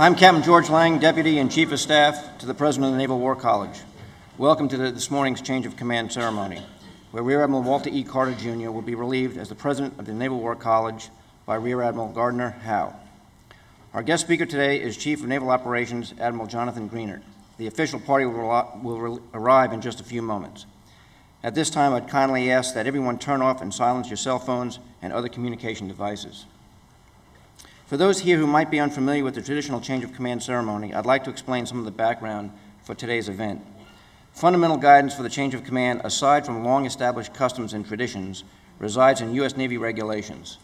I'm Captain George Lang, Deputy and Chief of Staff to the President of the Naval War College. Welcome to the, this morning's change of command ceremony, where Rear Admiral Walter E. Carter Jr. will be relieved as the President of the Naval War College by Rear Admiral Gardner Howe. Our guest speaker today is Chief of Naval Operations Admiral Jonathan Greenert. The official party will, will arrive in just a few moments. At this time, I'd kindly ask that everyone turn off and silence your cell phones and other communication devices. For those here who might be unfamiliar with the traditional change of command ceremony, I'd like to explain some of the background for today's event. Fundamental guidance for the change of command, aside from long established customs and traditions, resides in U.S. Navy regulations.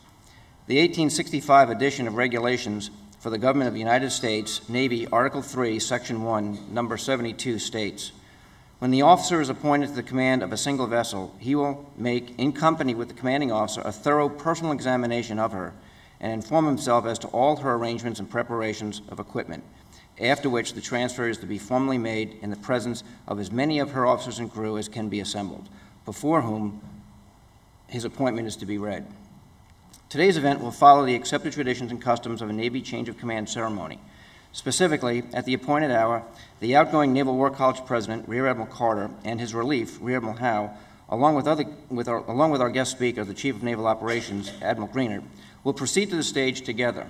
The 1865 edition of regulations for the government of the United States, Navy, Article 3, Section 1, number 72 states, when the officer is appointed to the command of a single vessel, he will make, in company with the commanding officer, a thorough personal examination of her and inform himself as to all her arrangements and preparations of equipment, after which the transfer is to be formally made in the presence of as many of her officers and crew as can be assembled, before whom his appointment is to be read. Today's event will follow the accepted traditions and customs of a Navy change of command ceremony. Specifically, at the appointed hour, the outgoing Naval War College President, Rear Admiral Carter, and his relief, Rear Admiral Howe, along with, other, with our, along with our guest speaker, the Chief of Naval Operations, Admiral Greenert, will proceed to the stage together.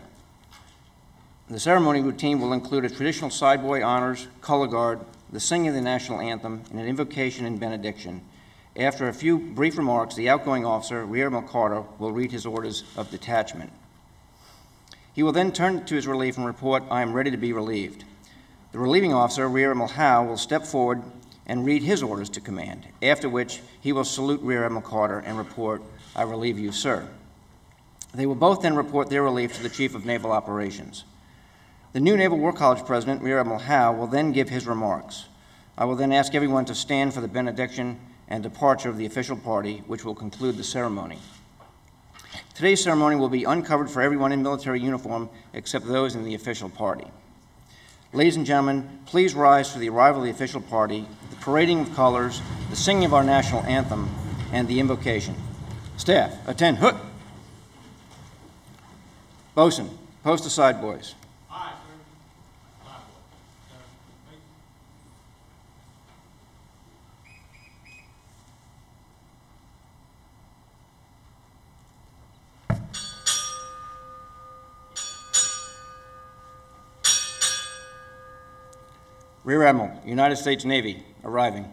The ceremony routine will include a traditional sideboy honors, color guard, the singing of the national anthem, and an invocation and benediction. After a few brief remarks, the outgoing officer, Rear Admiral Carter, will read his orders of detachment. He will then turn to his relief and report, I am ready to be relieved. The relieving officer, Rear Admiral Howe, will step forward and read his orders to command, after which he will salute Rear Admiral Carter and report, I relieve you, sir. They will both then report their relief to the Chief of Naval Operations. The new Naval War College President, Rear Admiral Howe, will then give his remarks. I will then ask everyone to stand for the benediction and departure of the official party, which will conclude the ceremony. Today's ceremony will be uncovered for everyone in military uniform except those in the official party. Ladies and gentlemen, please rise for the arrival of the official party, the parading of colors, the singing of our national anthem, and the invocation. Staff, attend. Hook! Bosun, post aside, boys. Aye, Rear Admiral, United States Navy, arriving.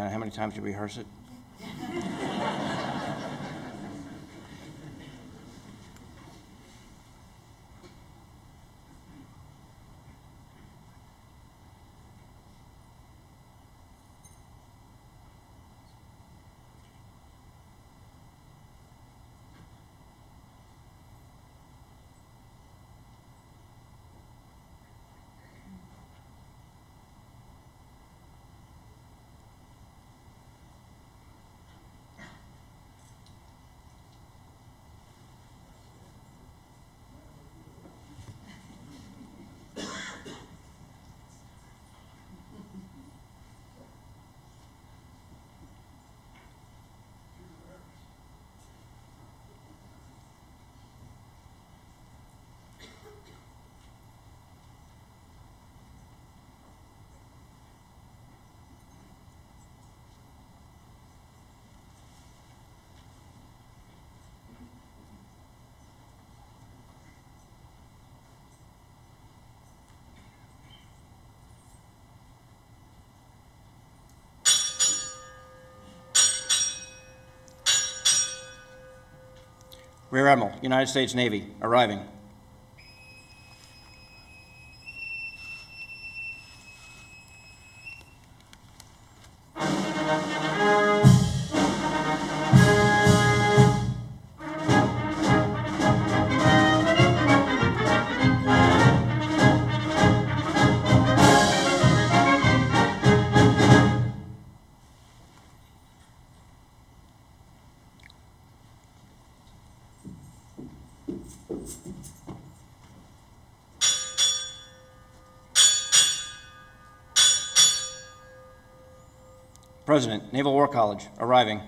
Matter how many times you rehearse it. Rear Admiral, United States Navy, arriving. Arriving.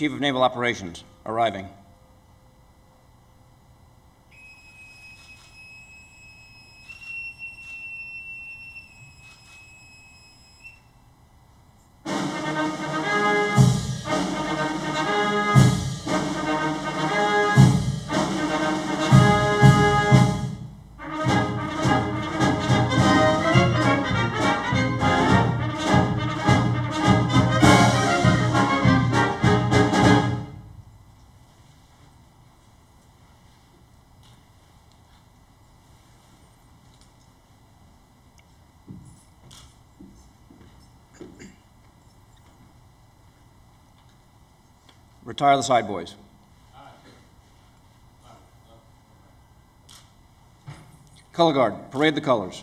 Chief of Naval Operations, arriving. Retire the side boys. Color Guard, parade the colors.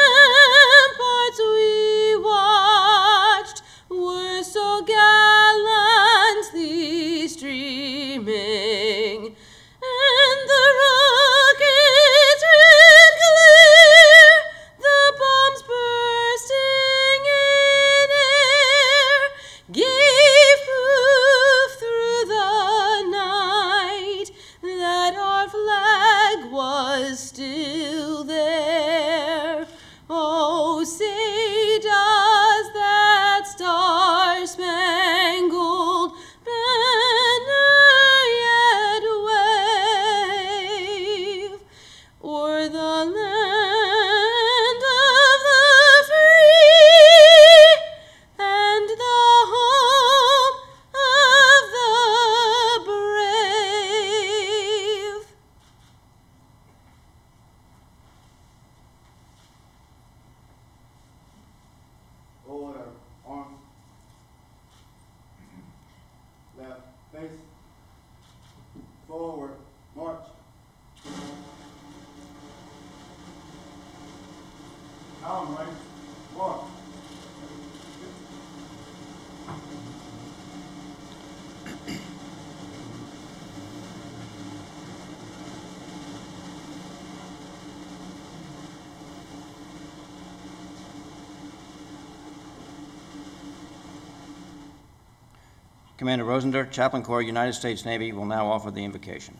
Commander Rosender, Chaplain Corps, United States Navy, will now offer the invocation.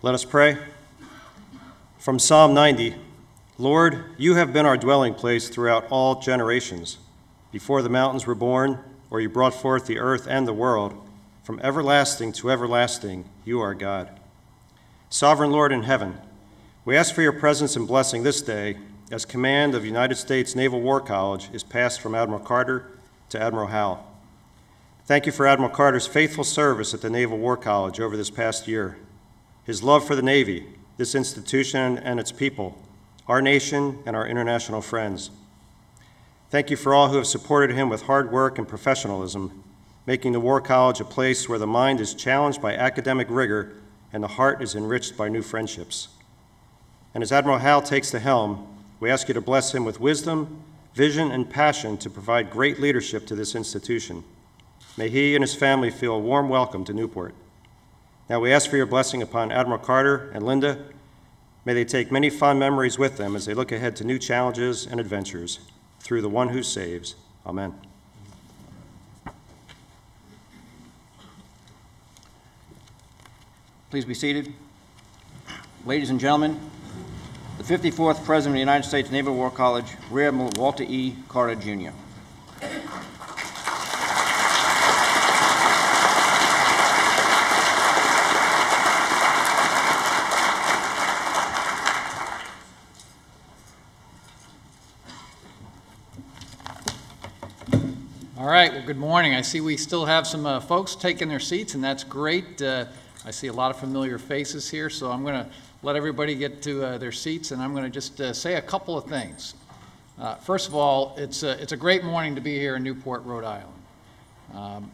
Let us pray. From Psalm 90 Lord, you have been our dwelling place throughout all generations. Before the mountains were born, or you brought forth the earth and the world, from everlasting to everlasting, you are God. Sovereign Lord in heaven, we ask for your presence and blessing this day as command of United States Naval War College is passed from Admiral Carter to Admiral Howe. Thank you for Admiral Carter's faithful service at the Naval War College over this past year. his love for the Navy, this institution and its people, our nation, and our international friends. Thank you for all who have supported him with hard work and professionalism, making the War College a place where the mind is challenged by academic rigor and the heart is enriched by new friendships. And as Admiral Howe takes the helm, we ask you to bless him with wisdom, vision, and passion to provide great leadership to this institution. May he and his family feel a warm welcome to Newport. Now we ask for your blessing upon Admiral Carter and Linda. May they take many fond memories with them as they look ahead to new challenges and adventures through the one who saves. Amen. Please be seated. Ladies and gentlemen, 54th President of the United States Naval War College, Rear Admiral Walter E. Carter, Jr. All right, well, good morning. I see we still have some uh, folks taking their seats, and that's great. Uh, I see a lot of familiar faces here, so I'm going to let everybody get to uh, their seats, and I'm going to just uh, say a couple of things. Uh, first of all, it's a, it's a great morning to be here in Newport, Rhode Island. Um,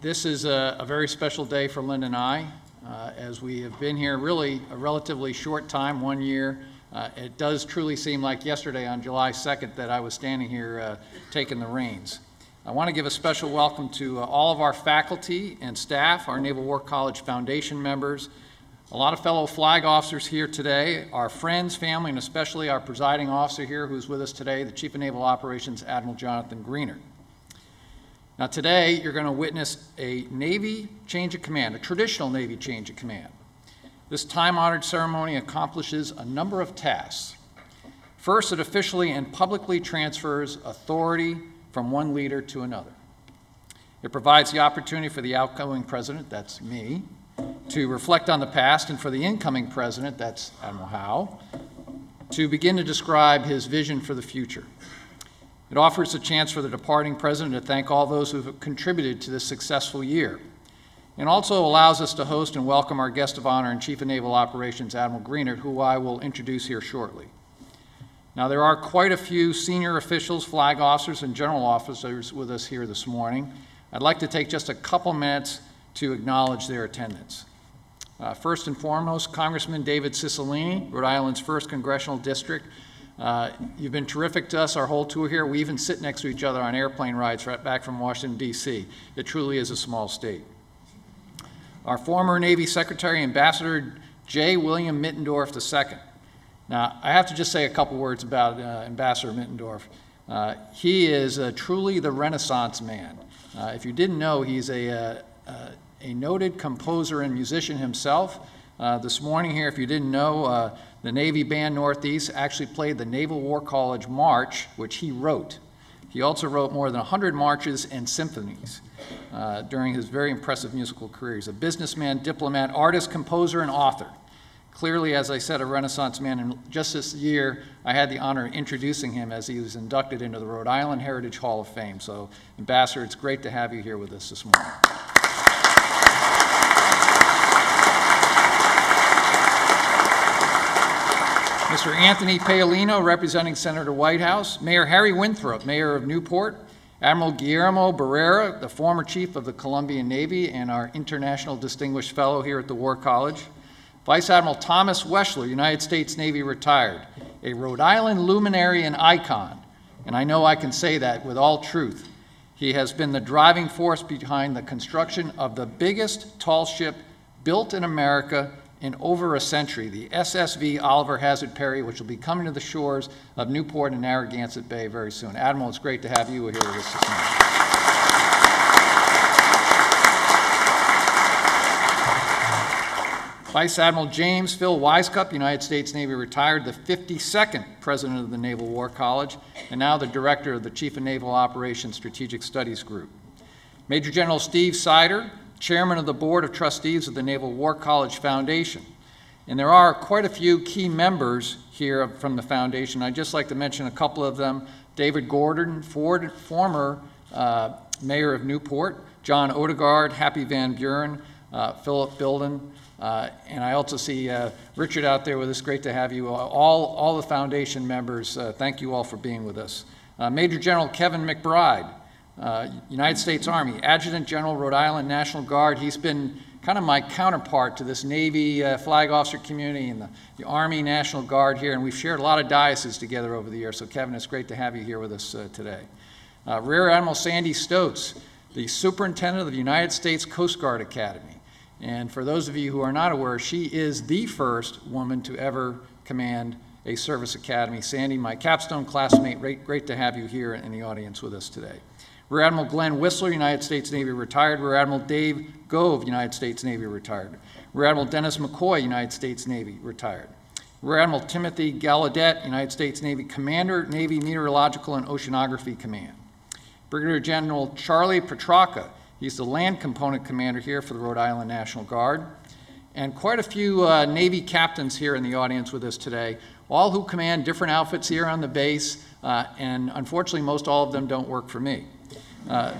this is a, a very special day for Lynn and I, uh, as we have been here really a relatively short time, one year. Uh, It does truly seem like yesterday on July 2nd that I was standing here uh, taking the reins. I want to give a special welcome to uh, all of our faculty and staff, our Naval War College Foundation members, a lot of fellow flag officers here today, our friends, family, and especially our presiding officer here who's with us today, the Chief of Naval Operations, Admiral Jonathan Greenert. Now, today, you're going to witness a Navy change of command, a traditional Navy change of command. This time honored ceremony accomplishes a number of tasks. First, it officially and publicly transfers authority from one leader to another. It provides the opportunity for the outgoing president, that's me, to reflect on the past, and for the incoming president, that's Admiral Howe, to begin to describe his vision for the future. It offers a chance for the departing president to thank all those who have contributed to this successful year and also allows us to host and welcome our guest of honor and Chief of Naval Operations, Admiral Greenert, who I will introduce here shortly. Now, there are quite a few senior officials, flag officers, and general officers with us here this morning. I'd like to take just a couple minutes to acknowledge their attendance. Uh, first and foremost, Congressman David Cicilline, Rhode Island's 1st Congressional District. Uh, you've been terrific to us our whole tour here. We even sit next to each other on airplane rides right back from Washington, D.C. It truly is a small state. Our former Navy Secretary, Ambassador J. William Mittendorf II. Now, I have to just say a couple words about uh, Ambassador Mittendorf. Uh, he is uh, truly the Renaissance man. Uh, if you didn't know, he's a, uh, uh, a noted composer and musician himself. this morning here, if you didn't know, the Navy Band Northeast actually played the Naval War College March, which he wrote. He also wrote more than 100 marches and symphonies during his very impressive musical career. He's a businessman, diplomat, artist, composer, and author. Clearly, as I said, a Renaissance man. And just this year, I had the honor of introducing him as he was inducted into the Rhode Island Heritage Hall of Fame. So, Ambassador, it's great to have you here with us this morning. Mr. Anthony Paolino, representing Senator Whitehouse, Mayor Harry Winthrop, Mayor of Newport, Admiral Guillermo Barrera, the former chief of the Colombian Navy and our international distinguished fellow here at the War College, Vice Admiral Thomas Weschler, United States Navy retired, a Rhode Island luminary and icon, and I know I can say that with all truth. He has been the driving force behind the construction of the biggest tall ship built in America in over a century, the SSV Oliver Hazard Perry, which will be coming to the shores of Newport and Narragansett Bay very soon. Admiral, it's great to have you here with us this morning. Vice Admiral James Phil Wisecup, United States Navy retired, the 52nd President of the Naval War College, and now the Director of the Chief of Naval Operations Strategic Studies Group. Major General Steve Sider, chairman of the Board of Trustees of the Naval War College Foundation. And there are quite a few key members here from the foundation. I'd just like to mention a couple of them. David Gordon, Ford, former uh, mayor of Newport, John Odegaard, Happy Van Beuren, uh, Philip Bilden, uh, and I also see uh, Richard out there with us. Great to have you. All, all the foundation members, uh, thank you all for being with us. Uh, Major General Kevin McBride, uh, United States Army, Adjutant General, Rhode Island National Guard. He's been kind of my counterpart to this Navy uh, flag officer community and the, the, Army National Guard here, and we've shared a lot of dioceses together over the years. So, Kevin, it's great to have you here with us today. Rear Admiral Sandy Stosz, the Superintendent of the United States Coast Guard Academy. And for those of you who are not aware, she is the first woman to ever command a service academy. Sandy, my capstone classmate, great, great to have you here in the audience with us today. Rear Admiral Glenn Whistler, United States Navy retired. Rear Admiral Dave Gove, United States Navy retired. Rear Admiral Dennis McCoy, United States Navy retired. Rear Admiral Timothy Gallaudet, United States Navy Commander, Navy Meteorological and Oceanography Command. Brigadier General Charlie Petrarca, he's the land component commander here for the Rhode Island National Guard. And quite a few uh, Navy captains here in the audience with us today, all who command different outfits here on the base, uh, and unfortunately, most all of them don't work for me. Uh,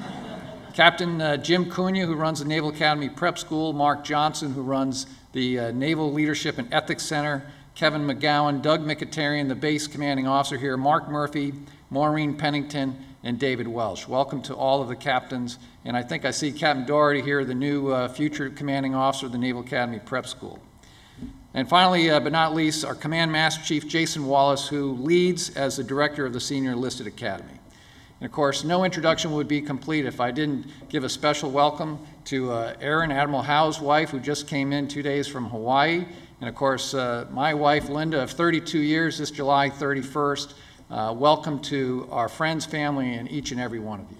Captain uh, Jim Cunha, who runs the Naval Academy Prep School, Mark Johnson, who runs the uh, Naval Leadership and Ethics Center, Kevin McGowan, Doug Mkhitaryan, the base commanding officer here, Mark Murphy, Maureen Pennington, and David Welsh. Welcome to all of the captains. And I think I see Captain Doherty here, the new uh, future commanding officer of the Naval Academy Prep School. And finally, uh, but not least, our Command Master Chief Jason Wallace, who leads as the director of the Senior Enlisted Academy. And of course, no introduction would be complete if I didn't give a special welcome to uh, Aaron, Admiral Howe's wife, who just came in two days from Hawaii. And of course, uh, my wife, Linda, of 32 years, this July 31st. Uh, welcome to our friends, family, and each and every one of you.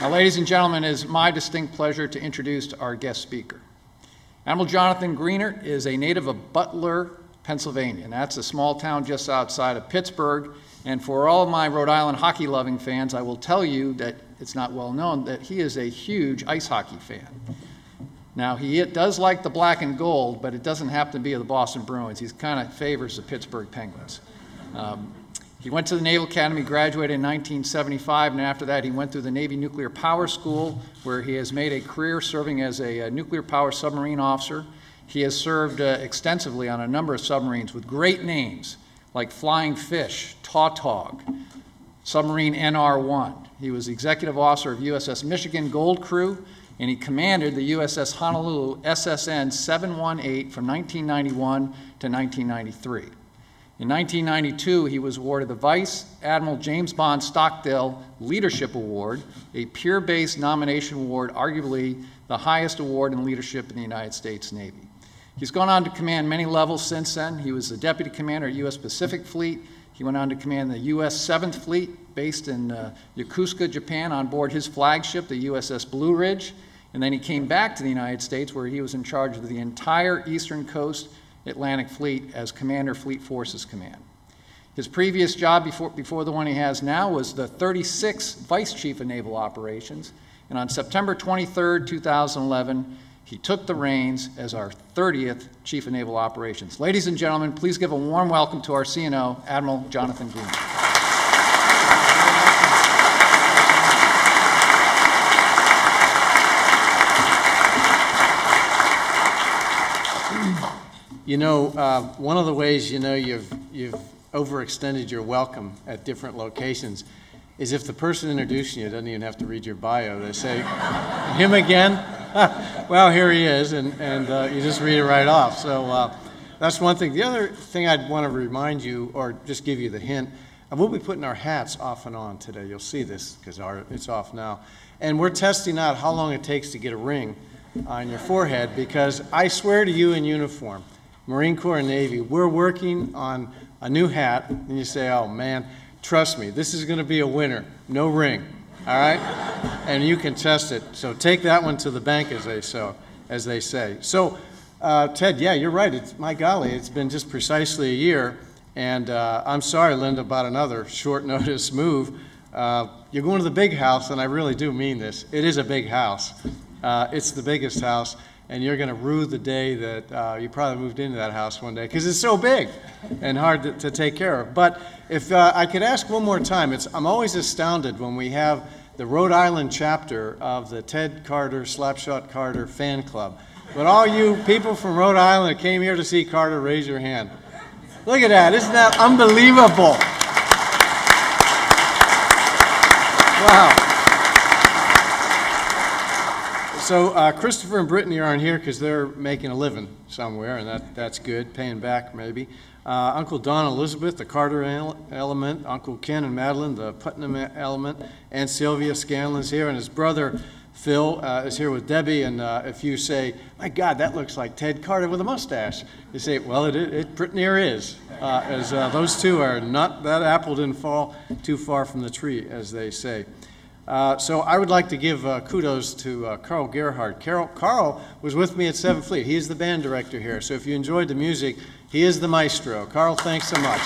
Now, ladies and gentlemen, it is my distinct pleasure to introduce our guest speaker. Admiral Jonathan Greenert is a native of Butler, Pennsylvania, and that's a small town just outside of Pittsburgh. And for all of my Rhode Island hockey loving fans, I will tell you that it's not well known that he is a huge ice hockey fan. Now, he does like the black and gold, but it doesn't happen to be of the Boston Bruins. He kind of favors the Pittsburgh Penguins. Um, he went to the Naval Academy, graduated in 1975, and after that, he went through the Navy Nuclear Power School, where he has made a career serving as a, a nuclear power submarine officer. He has served uh, extensively on a number of submarines with great names like Flying Fish, Tautog, Submarine NR 1. He was executive officer of USS Michigan Gold Crew, and he commanded the USS Honolulu SSN 718 from 1991 to 1993. In 1992, he was awarded the Vice Admiral James Bond Stockdale Leadership Award, a peer based nomination award, arguably the highest award in leadership in the United States Navy. He's gone on to command many levels since then. He was the Deputy Commander at U.S. Pacific Fleet. He went on to command the U.S. 7th Fleet, based in uh, Yokosuka, Japan, on board his flagship, the USS Blue Ridge. And then he came back to the United States, where he was in charge of the entire eastern coast Atlantic Fleet as Commander Fleet Forces Command. His previous job before, before the one he has now was the 36th Vice Chief of Naval Operations. And on September 23, 2011, he took the reins as our 30th Chief of Naval Operations. Ladies and gentlemen, please give a warm welcome to our CNO, Admiral Jonathan Greenert. You know, uh, one of the ways you know you've, you've overextended your welcome at different locations is if the person introducing you doesn't even have to read your bio. They say, him again? well, here he is, and, and uh, you just read it right off. So uh, that's one thing. The other thing I'd want to remind you, or just give you the hint, and we'll be putting our hats off and on today. You'll see this because it's off now. And we're testing out how long it takes to get a ring on your forehead because I swear to you in uniform, Marine Corps and Navy, we're working on a new hat, and you say, oh man, trust me, this is going to be a winner. No ring, all right? and you can test it. So take that one to the bank, as they, so, as they say. So, uh, Ted, yeah, you're right. It's, my golly, it's been just precisely a year. And uh, I'm sorry, Linda, about another short notice move. Uh, you're going to the big house, and I really do mean this. It is a big house. Uh, it's the biggest house. and you're going to rue the day that uh, you probably moved into that house one day because it's so big and hard to, to take care of. But if uh, I could ask one more time, it's, I'm always astounded when we have the Rhode Island chapter of the Ted Carter Slapshot Carter fan club. But all you people from Rhode Island that came here to see Carter, raise your hand. Look at that. Isn't that unbelievable? Wow. So uh, Christopher and Brittany aren't here because they're making a living somewhere, and that, that's good, paying back maybe. Uh, Uncle Don Elizabeth, the Carter element, Uncle Ken and Madeline, the Putnam element, and Sylvia Scanlon's here, and his brother Phil uh, is here with Debbie. And uh, if you say, "My God, that looks like Ted Carter with a mustache," you say, "Well, it, it, it pretty near is." Uh, as uh, those two are not that apple didn't fall too far from the tree, as they say. Uh, so I would like to give uh, kudos to uh, Carl Gerhardt. Carol, Carl was with me at Seventh Fleet. He is the band director here. So if you enjoyed the music, he is the maestro. Carl, thanks so much.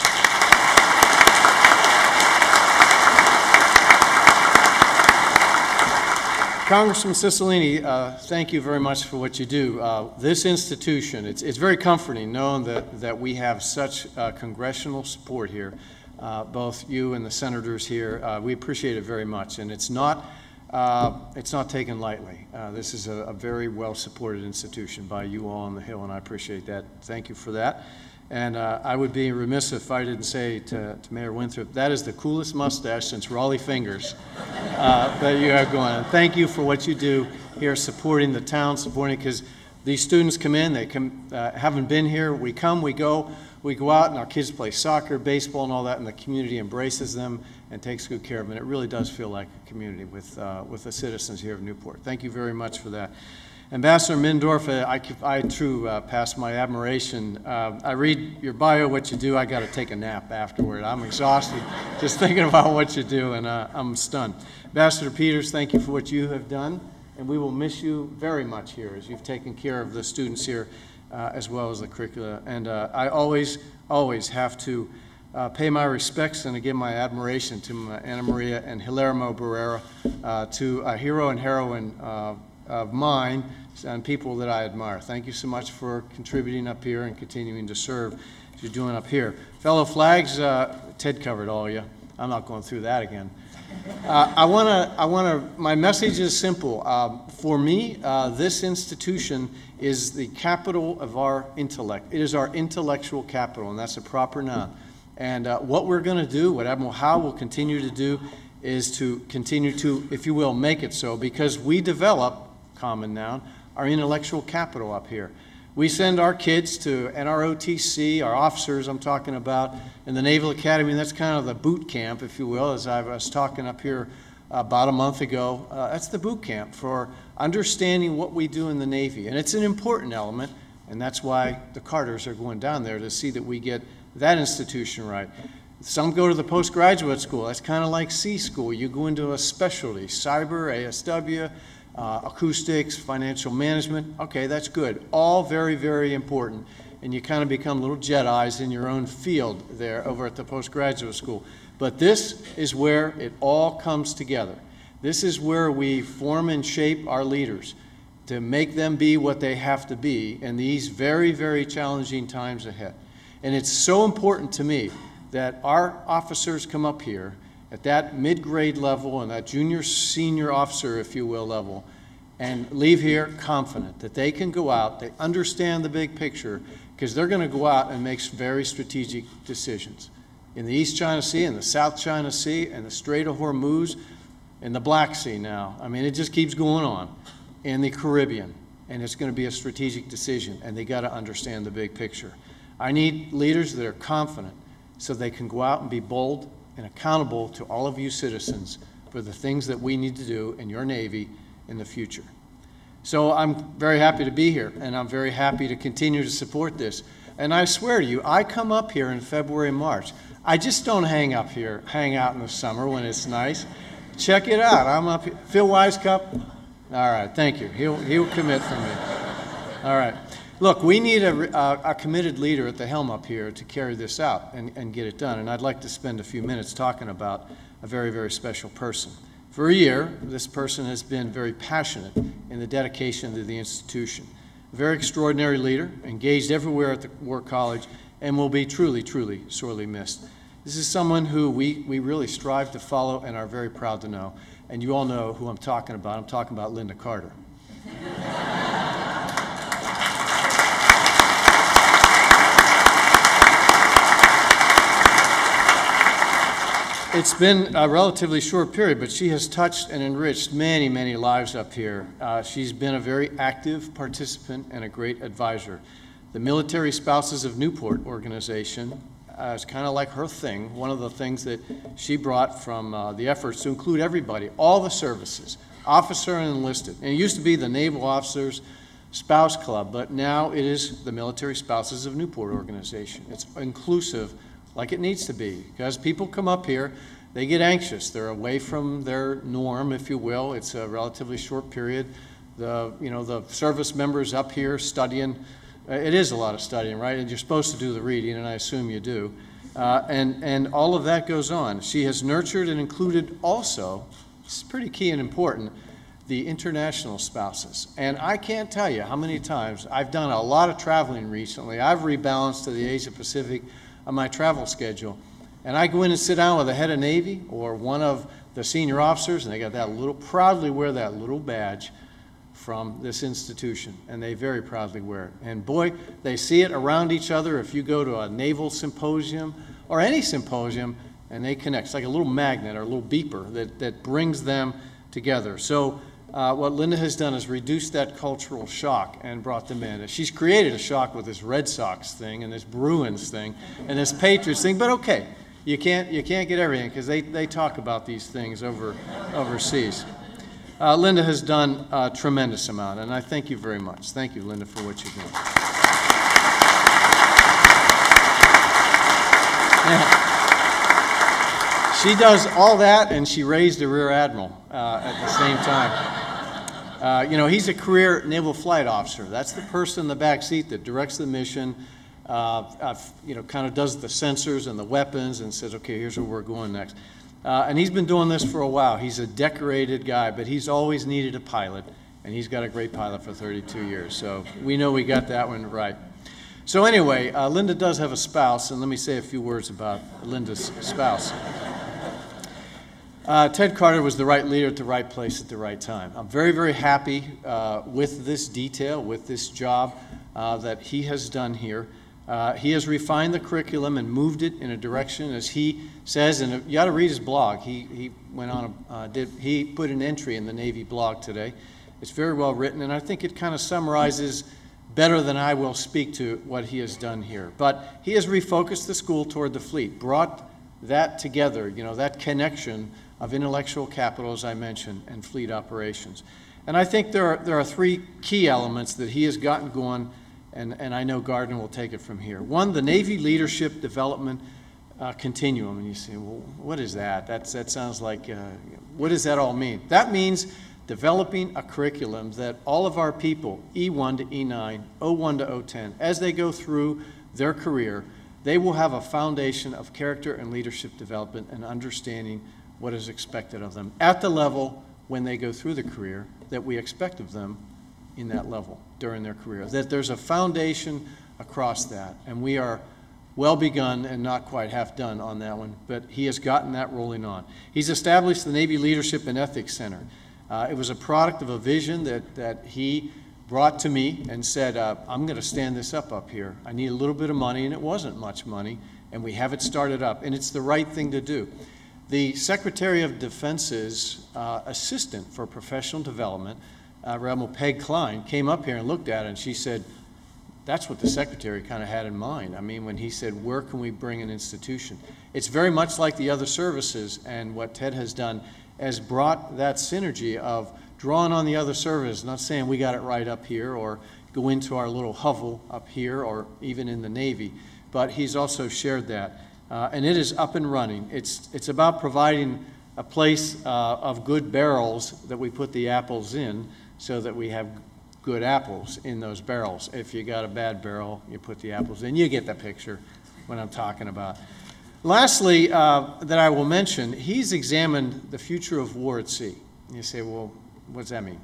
Congressman Cicilline, uh, thank you very much for what you do. Uh, this institution, it's, it's very comforting knowing that, that we have such uh, congressional support here, uh, both you and the senators here. Uh, we appreciate it very much, and it's not, uh, it's not taken lightly. Uh, this is a, a very well-supported institution by you all on the Hill, and I appreciate that. Thank you for that. And uh, I would be remiss if I didn't say to, to Mayor Winthrop, that is the coolest mustache since Rollie Fingers uh, that you have going. And thank you for what you do here, supporting the town, supporting because these students come in, they come, uh, haven't been here. We come, we go, we go out, and our kids play soccer, baseball, and all that, and the community embraces them and takes good care of them. And it really does feel like a community with uh, with the citizens here of Newport. Thank you very much for that. Ambassador Mittendorf, uh, I, I too uh, pass my admiration. Uh, I read your bio, what you do. I got to take a nap afterward. I'm exhausted just thinking about what you do, and uh, I'm stunned. Ambassador Peters, thank you for what you have done, and we will miss you very much here as you've taken care of the students here uh, as well as the curricula. And uh, I always, always have to uh, pay my respects and give my admiration to Anna Maria and Hilario Barrera, uh, to a hero and heroine uh, of mine and people that I admire. Thank you so much for contributing up here and continuing to serve as you're doing up here. Fellow flags, uh, Ted covered all of you. I'm not going through that again. Uh, I want to, I want to, my message is simple. Um, for me, uh, this institution is the capital of our intellect. It is our intellectual capital, and that's a proper noun. And uh, what we're going to do, what Admiral Howe will continue to do, is to continue to, if you will, make it so, because we develop, common noun, our intellectual capital up here. We send our kids to NROTC, our officers I'm talking about, in the Naval Academy, and that's kind of the boot camp, if you will, as I was talking up here about a month ago. Uh, that's the boot camp for understanding what we do in the Navy. And it's an important element, and that's why the Carters are going down there to see that we get that institution right. Some go to the postgraduate school. That's kind of like C school. You go into a specialty, cyber, ASW, uh, acoustics, financial management. Okay, that's good. All very, very important. And you kind of become little Jedi's in your own field there over at the postgraduate school. But this is where it all comes together. This is where we form and shape our leaders to make them be what they have to be in these very, very challenging times ahead. And it's so important to me that our officers come up here at that mid-grade level and that junior senior officer, if you will, level, and leave here confident that they can go out, they understand the big picture, because they're going to go out and make very strategic decisions. In the East China Sea, in the South China Sea, and the Strait of Hormuz, in the Black Sea now. I mean, it just keeps going on. In the Caribbean, and it's going to be a strategic decision, and they got to understand the big picture. I need leaders that are confident so they can go out and be bold and accountable to all of you citizens for the things that we need to do in your Navy in the future. So I'm very happy to be here, and I'm very happy to continue to support this. And I swear to you, I come up here in February and March. I just don't hang up here, hang out in the summer when it's nice. Check it out. I'm up here. Phil Wisecup. All right, thank you. He'll, he'll commit for me. All right. Look, we need a, a, a, committed leader at the helm up here to carry this out and, and get it done. And I'd like to spend a few minutes talking about a very, very special person. For a year, this person has been very passionate in the dedication to the institution. a very extraordinary leader, engaged everywhere at the War College, and will be truly, truly sorely missed. This is someone who we, we really strive to follow and are very proud to know. And you all know who I'm talking about. I'm talking about Linda Carter. It's been a relatively short period, but she has touched and enriched many, many lives up here. Uh, she's been a very active participant and a great advisor. The Military Spouses of Newport organization uh, is kind of like her thing. One of the things that she brought from uh, the efforts to include everybody, all the services, officer and enlisted. And it used to be the Naval Officers Spouse Club, but now it is the Military Spouses of Newport organization. It's inclusive like it needs to be. Because people come up here they get anxious. They're away from their norm if you will. It's a relatively short period. The you know the service members up here studying uh, it is a lot of studying right? And you're supposed to do the reading and i assume you do. Uh, and and all of that goes on. She has nurtured and included also it's pretty key and important the international spouses. And i can't tell you how many times i've done a lot of traveling recently. I've rebalanced to the asia pacific on my travel schedule. And I go in and sit down with the head of Navy or one of the senior officers, and they got that little, proudly wear that little badge from this institution, and they very proudly wear it. And boy, they see it around each other if you go to a naval symposium or any symposium, and they connect. It's like a little magnet or a little beeper that, that brings them together. So uh, what Linda has done is reduced that cultural shock and brought them in. She's created a shock with this Red Sox thing and this Bruins thing and this Patriots thing, but okay, you can't, you can't get everything because they, they talk about these things over, overseas. Uh, Linda has done a tremendous amount, and I thank you very much. Thank you, Linda, for what you're doing. Now, she does all that, and she raised a rear admiral uh, at the same time. Uh, you know, he's a career naval flight officer. That's the person in the back seat that directs the mission, uh, you know, kind of does the sensors and the weapons and says, okay, here's where we're going next. Uh, and he's been doing this for a while. He's a decorated guy, but he's always needed a pilot, and he's got a great pilot for 32 years. So we know we got that one right. So anyway, uh, Linda does have a spouse, and let me say a few words about Linda's spouse. Uh, Ted Carter was the right leader at the right place at the right time. I'm very, very happy uh, with this detail, with this job uh, that he has done here. Uh, he has refined the curriculum and moved it in a direction, as he says, and you got to read his blog. He, he went on, a, uh, did, he put an entry in the Navy blog today. It's very well written, and I think it kind of summarizes better than I will speak to what he has done here. But he has refocused the school toward the fleet, brought that together, you know, that connection of intellectual capital, as I mentioned, and fleet operations. And I think there are, there are three key elements that he has gotten going, and, and I know Gardner will take it from here. One, the Navy Leadership Development uh, Continuum. And you say, well, what is that? That's, that sounds like, uh, what does that all mean? That means developing a curriculum that all of our people, E1 to E9, O1 to O10, as they go through their career, they will have a foundation of character and leadership development and understanding what is expected of them at the level when they go through the career that we expect of them in that level during their career. That there's a foundation across that, and we are well begun and not quite half done on that one, but he has gotten that rolling on. He's established the Navy Leadership and Ethics Center. Uh, it was a product of a vision that, that he brought to me and said, uh, I'm going to stand this up up here. I need a little bit of money, and it wasn't much money, and we have it started up, and it's the right thing to do. The Secretary of Defense's uh, assistant for professional development, uh, Admiral Peg Klein, came up here and looked at it and she said, that's what the secretary kind of had in mind. I mean, when he said, where can we bring an institution? It's very much like the other services, and what Ted has done has brought that synergy of drawing on the other services, not saying we got it right up here or go into our little hovel up here or even in the Navy, but he's also shared that uh, and it is up and running. It's, it's about providing a place uh, of good barrels that we put the apples in so that we have good apples in those barrels. If you got a bad barrel, you put the apples in. You get the picture what I'm talking about. Lastly, uh, that I will mention, he's examined the future of war at sea. You say, well, what does that mean?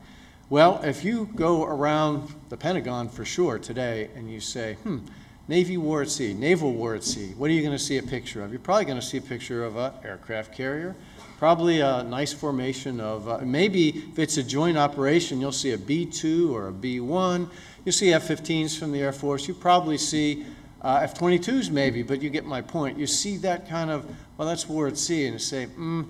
Well, if you go around the Pentagon for sure today and you say, hmm, Navy war at sea, naval war at sea, what are you going to see a picture of? You're probably going to see a picture of an aircraft carrier, probably a nice formation of, uh, maybe if it's a joint operation, you'll see a B-2 or a B-1. You'll see F-15s from the Air Force. You probably see uh, F-22s maybe, but you get my point. You see that kind of, well, that's war at sea, and you say, hmm,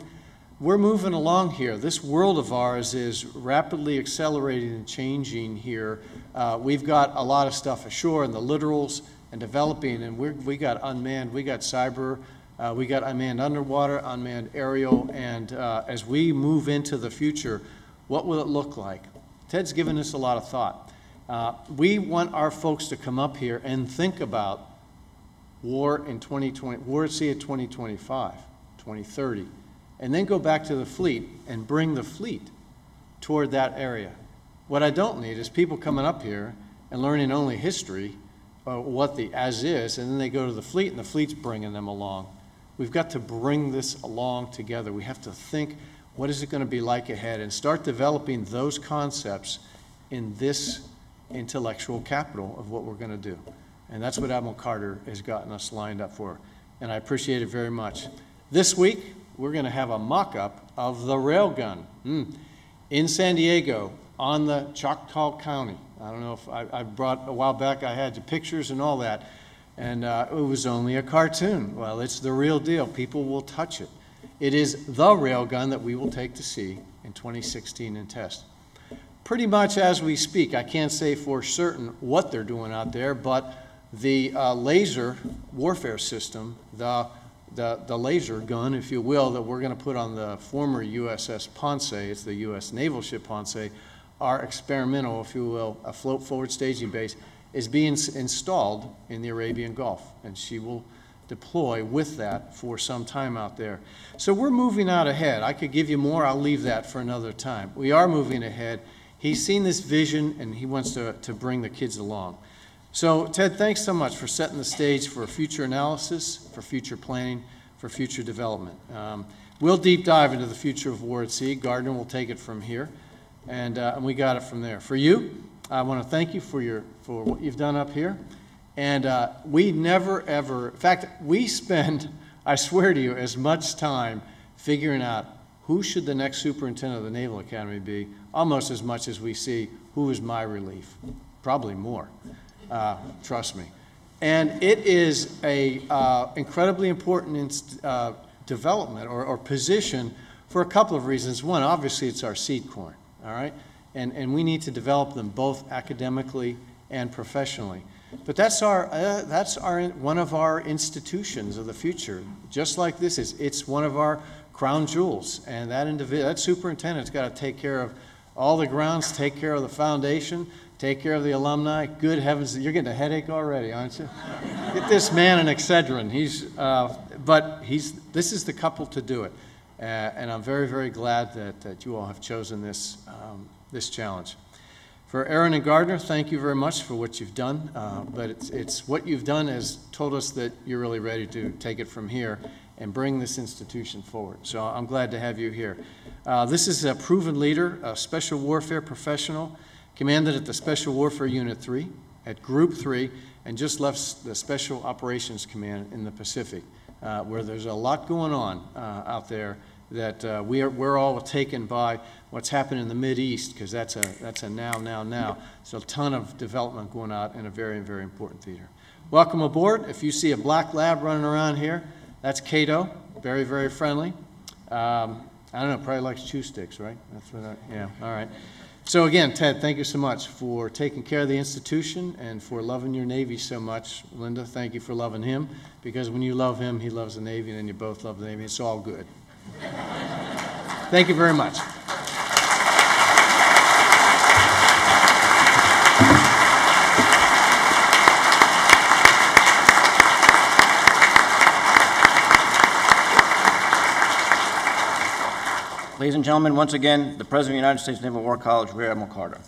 we're moving along here. This world of ours is rapidly accelerating and changing here. Uh, we've got a lot of stuff ashore in the littorals and developing, and we're, we got unmanned, we got cyber, uh, we got unmanned underwater, unmanned aerial, and uh, as we move into the future, what will it look like? Ted's given us a lot of thought. Uh, we want our folks to come up here and think about war in 2020, war at sea at 2025, 2030 and then go back to the fleet and bring the fleet toward that area. What I don't need is people coming up here and learning only history, what the as is, and then they go to the fleet and the fleet's bringing them along. We've got to bring this along together. We have to think what is it going to be like ahead and start developing those concepts in this intellectual capital of what we're going to do. And that's what Admiral Carter has gotten us lined up for. And I appreciate it very much. This week, we're going to have a mock-up of the railgun mm. in San Diego on the Choctaw County. I don't know if I, I, brought a while back, I had the pictures and all that, and uh, it was only a cartoon. Well, it's the real deal. People will touch it. It is the railgun that we will take to sea in 2016 and test. Pretty much as we speak, I can't say for certain what they're doing out there, but the uh, laser warfare system, the the, the laser gun, if you will, that we're going to put on the former USS Ponce, it's the U.S. naval ship Ponce, our experimental, if you will, a float forward staging base, is being installed in the Arabian Gulf, and she will deploy with that for some time out there. So we're moving out ahead. I could give you more, I'll leave that for another time. We are moving ahead. He's seen this vision, and he wants to, to bring the kids along. So, Ted, thanks so much for setting the stage for future analysis, for future planning, for future development. Um, we'll deep dive into the future of war at sea. Gardner will take it from here, and, uh, and we got it from there. For you, I want to thank you for, your, for what you've done up here. And uh, we never, ever, in fact, we spend, I swear to you, as much time figuring out who should the next superintendent of the Naval Academy be, almost as much as we see who is my relief. Probably more uh, trust me. And it is a uh, incredibly important uh, development or, or, position for a couple of reasons. One, obviously, it's our seed corn, all right? And, and we need to develop them both academically and professionally. But that's, our, uh, that's our, one of our institutions of the future. Just like this is, it's one of our crown jewels. And that, individual, that superintendent's got to take care of all the grounds, take care of the foundation, take care of the alumni. Good heavens, you're getting a headache already, aren't you? Get this man an Excedrin. He's, uh, but he's, this is the couple to do it. Uh, and I'm very, very glad that, that you all have chosen this, um, this challenge. For Aaron and Gardner, thank you very much for what you've done. Uh, but it's, it's what you've done has told us that you're really ready to take it from here and bring this institution forward. So I'm glad to have you here. Uh, this is a proven leader, a special warfare professional, commanded at the Special Warfare Unit 3, at Group 3, and just left the Special Operations Command in the Pacific, uh, where there's a lot going on uh, out there that uh, we are, we're all taken by what's happening in the Mid East, because that's a, that's a now, now, now. So a ton of development going on in a very, very important theater. Welcome aboard. If you see a black lab running around here, that's Cato, very, very friendly. Um, I don't know, probably likes chew sticks, right? That's what I, yeah, all right. So again, Ted, thank you so much for taking care of the institution and for loving your Navy so much. Linda, thank you for loving him, because when you love him, he loves the Navy, and then you both love the Navy. It's all good. Thank you very much. Ladies and gentlemen, once again, the President of the United States Naval War College, Rear Admiral Carter.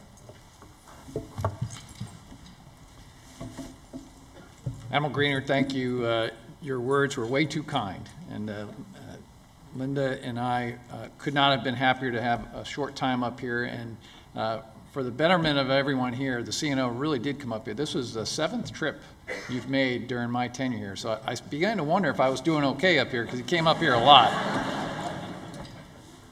Admiral Greenert, thank you. Uh, your words were way too kind. And uh, Linda and I uh, could not have been happier to have a short time up here. And uh, for the betterment of everyone here, the CNO really did come up here. This was the seventh trip you've made during my tenure here. So I I began to wonder if I was doing okay up here because you came up here a lot.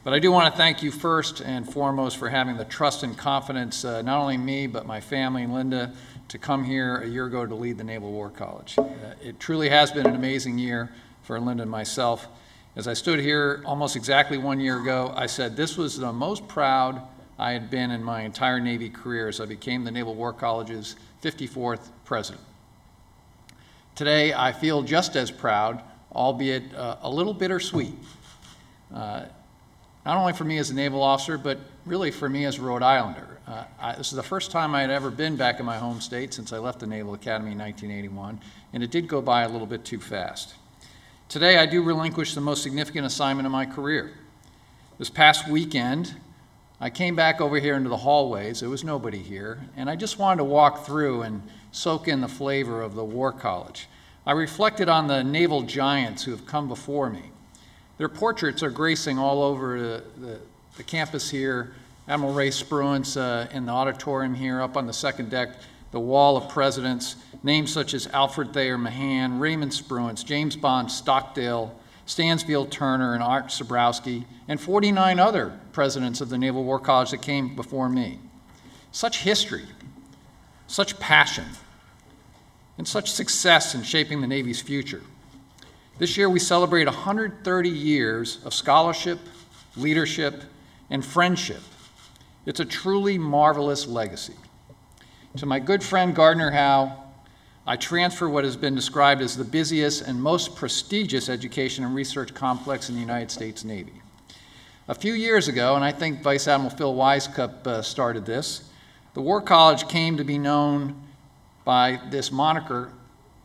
But I do want to thank you first and foremost for having the trust and confidence, uh, not only me, but my family Linda, to come here a year ago to lead the Naval War College. Uh, it truly has been an amazing year for Linda and myself. As I stood here almost exactly one year ago, I said this was the most proud I had been in my entire Navy career as I became the Naval War College's 54th president. Today, I feel just as proud, albeit uh, a little bittersweet. Uh, not only for me as a naval officer, but really for me as a Rhode Islander. Uh, I, this is the first time I had ever been back in my home state since I left the Naval Academy in 1981, and it did go by a little bit too fast. Today, I do relinquish the most significant assignment of my career. This past weekend, I came back over here into the hallways. There was nobody here, and I just wanted to walk through and soak in the flavor of the War College. I reflected on the naval giants who have come before me. Their portraits are gracing all over the, the, the campus here. Admiral Ray Spruance uh, in the auditorium here, up on the second deck, the wall of presidents, names such as Alfred Thayer Mahan, Raymond Spruance, James Bond Stockdale, Stansfield Turner, and Art Cebrowski, and 49 other presidents of the Naval War College that came before me. Such history, such passion, and such success in shaping the Navy's future. This year we celebrate 130 years of scholarship, leadership, and friendship. It's a truly marvelous legacy. To my good friend Gardner Howe, I transfer what has been described as the busiest and most prestigious education and research complex in the United States Navy. A few years ago, and I think Vice Admiral Phil Wisecup uh, started this, the War College came to be known by this moniker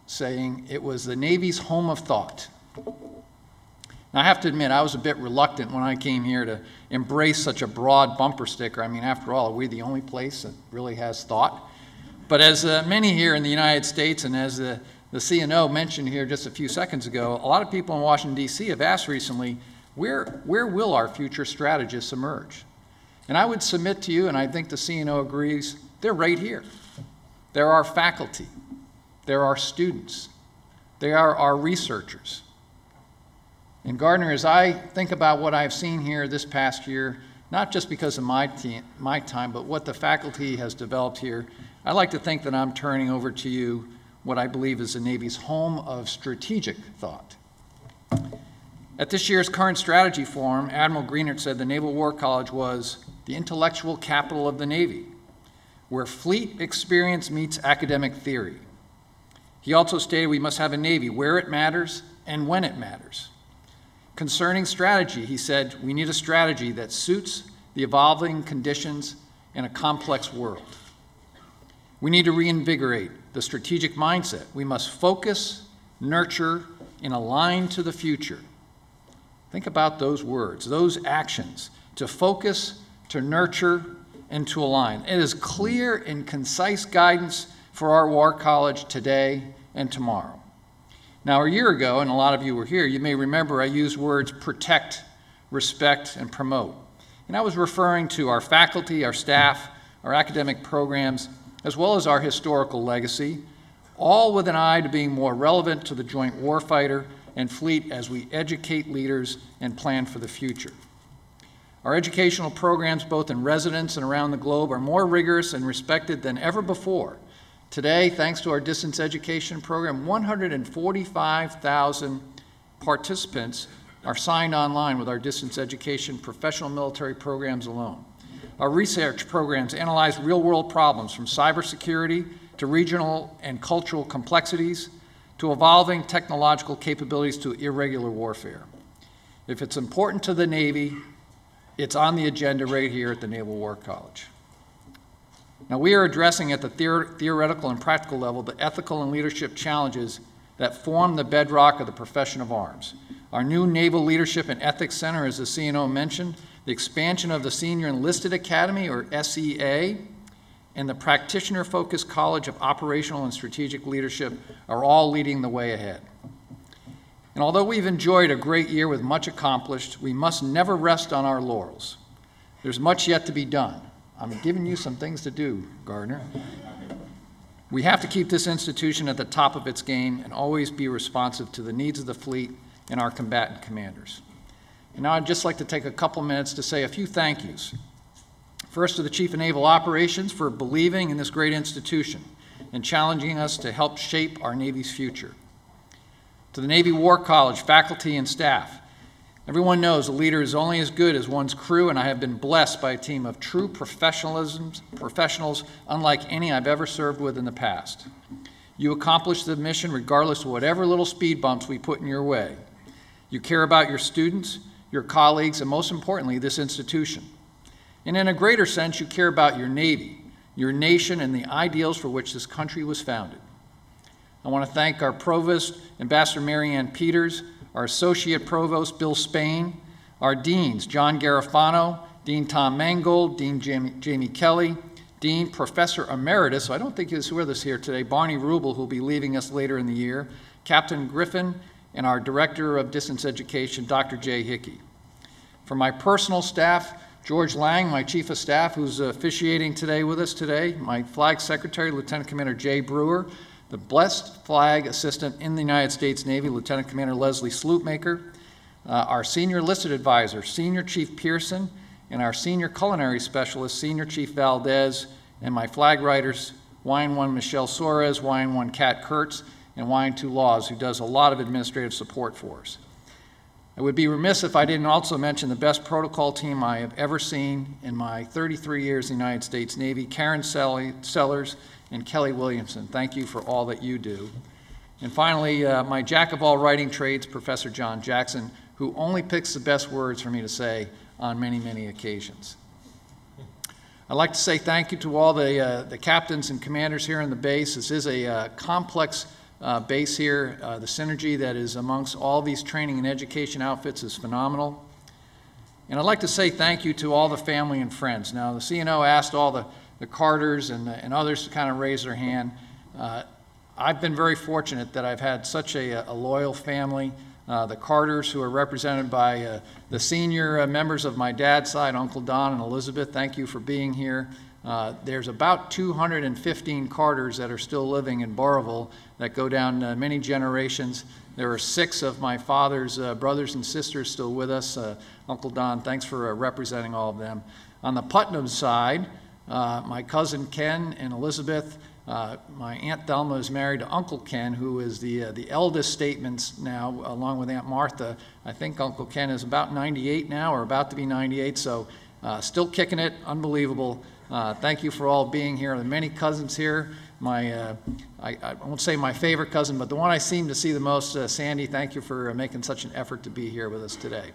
saying it was the Navy's home of thought. Now, I have to admit, I was a bit reluctant when I came here to embrace such a broad bumper sticker. I mean, after all, are we the only place that really has thought? But as uh, many here in the United States, and as the, the CNO mentioned here just a few seconds ago, a lot of people in Washington, D.C. have asked recently, where, where will our future strategists emerge? And I would submit to you, and I think the CNO agrees, they're right here. There are faculty, there are students, there are our researchers. And Gardner, as I think about what I've seen here this past year, not just because of my, my time, but what the faculty has developed here, I like to think that I'm turning over to you what I believe is the Navy's home of strategic thought. At this year's current strategy forum, Admiral Greenert said the Naval War College was the intellectual capital of the Navy, where fleet experience meets academic theory. He also stated we must have a Navy where it matters and when it matters. Concerning strategy, he said we need a strategy that suits the evolving conditions in a complex world. We need to reinvigorate the strategic mindset. We must focus, nurture, and align to the future. Think about those words, those actions to focus, to nurture, and to align. It is clear and concise guidance for our War College today and tomorrow. Now, a year ago, and a lot of you were here, you may remember I used words protect, respect, and promote. And I was referring to our faculty, our staff, our academic programs, as well as our historical legacy, all with an eye to being more relevant to the joint warfighter and fleet as we educate leaders and plan for the future. Our educational programs, both in residence and around the globe, are more rigorous and respected than ever before. Today, thanks to our distance education program, 145,000 participants are signed online with our distance education professional military programs alone. Our research programs analyze real world problems from cybersecurity to regional and cultural complexities to evolving technological capabilities to irregular warfare. If it's important to the Navy, it's on the agenda right here at the Naval War College. Now, we are addressing at the theor theoretical and practical level the ethical and leadership challenges that form the bedrock of the profession of arms. Our new Naval Leadership and Ethics Center, as the CNO mentioned, the expansion of the Senior Enlisted Academy, or SEA, and the Practitioner Focused College of Operational and Strategic Leadership are all leading the way ahead. And although we've enjoyed a great year with much accomplished, we must never rest on our laurels. There's much yet to be done. I'm giving you some things to do, Gardner. We have to keep this institution at the top of its game and always be responsive to the needs of the fleet and our combatant commanders. And now I'd just like to take a couple minutes to say a few thank yous. First to the Chief of Naval Operations for believing in this great institution and challenging us to help shape our Navy's future. To the Navy War College faculty and staff, everyone knows a leader is only as good as one's crew, and I have been blessed by a team of true professionalism, professionals unlike any I've ever served with in the past. You accomplish the mission regardless of whatever little speed bumps we put in your way. You care about your students, your colleagues, and most importantly, this institution. And in a greater sense, you care about your Navy, your nation, and the ideals for which this country was founded. I want to thank our Provost, Ambassador Mary Ann Peters, our Associate Provost, Bill Spain, our Deans, John Garofano, Dean Tom Mangold, Dean Jamie, Jamie Kelly, Dean Professor Emeritus, so I don't think he's with us here today, Barney Rubel, who'll be leaving us later in the year, Captain Griffin, and our Director of Distance Education, Dr. Jay Hickey. For my personal staff, George Lang, my Chief of Staff, who's officiating today with us today, my Flag Secretary, Lieutenant Commander Jay Brewer, the Blessed Flag Assistant in the United States Navy, Lieutenant Commander Leslie Sloopmaker, uh, our Senior Enlisted Advisor, Senior Chief Pearson, and our Senior Culinary Specialist, Senior Chief Valdez, and my flag writers, YN1 Michelle Suarez, YN1 Kat Kurtz, and 2 Laws, who does a lot of administrative support for us. I would be remiss if I didn't also mention the best protocol team I have ever seen in my 33 years in the United States Navy, Karen Sellers and Kelly Williamson. Thank you for all that you do. And finally, uh, my jack of all writing trades, Professor John Jackson, who only picks the best words for me to say on many, many occasions. I'd like to say thank you to all the, uh, the captains and commanders here in the base. This is a uh, complex uh, base here. Uh, the synergy that is amongst all these training and education outfits is phenomenal. And I'd like to say thank you to all the family and friends. Now, the CNO asked all the, the Carters and, and others to kind of raise their hand. Uh, I've been very fortunate that I've had such a, a loyal family. Uh, the Carters, who are represented by uh, the senior uh, members of my dad's side, Uncle Don and Elizabeth, thank you for being here. Uh, there's about 215 Carters that are still living in Burrillville that go down uh, many generations. There are six of my father's uh, brothers and sisters still with us. Uh, Uncle Don, thanks for uh, representing all of them. On the Putnam side, my cousin Ken and Elizabeth, my Aunt Thelma is married to Uncle Ken, who is the, the eldest statements now, along with Aunt Martha. I think Uncle Ken is about 98 now, or about to be 98, so still kicking it, unbelievable. Uh, thank you for all being here. The many cousins here. My, uh, I, I, won't say my favorite cousin, but the one I seem to see the most, uh, Sandy. Thank you for uh, making such an effort to be here with us today.